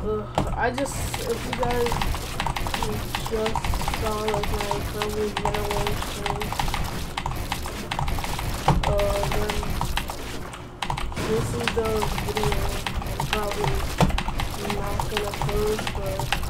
Ugh, I just, if you guys just saw like my family generation, uh, then this is the video I'm probably not gonna post, but